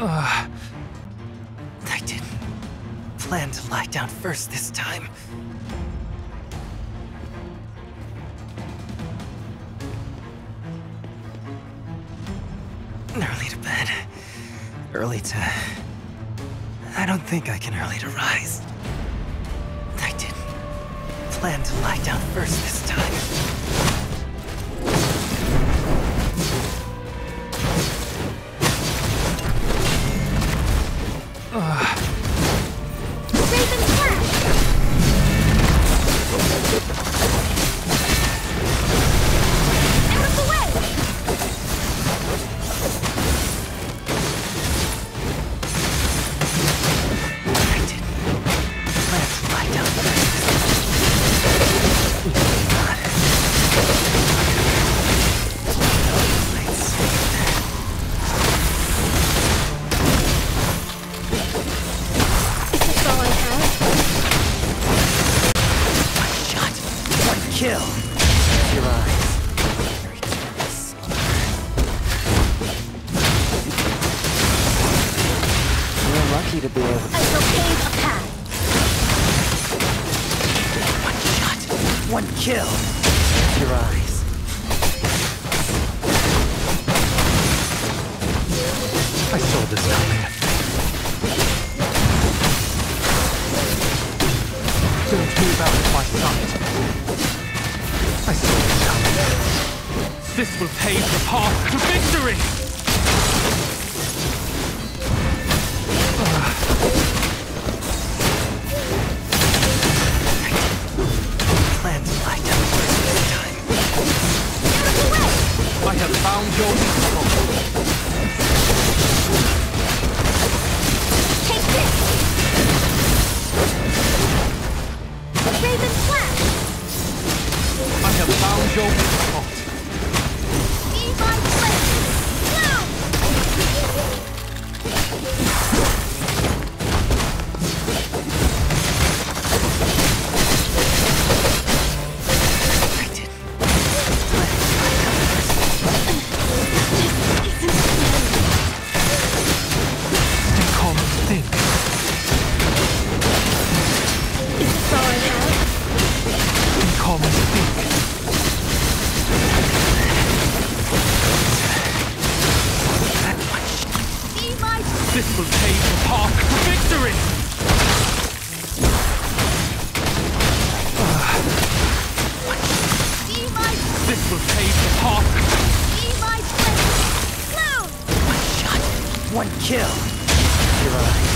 Ugh. I didn't plan to lie down first this time. Early to bed. Early to... I don't think I can early to rise. I didn't plan to lie down first this time. One kill. Your eyes. I saw this coming. Don't move out of my sight. I saw this coming. This will pave the path to victory! Go. victory! this will pave for path. One shot, one kill. Here I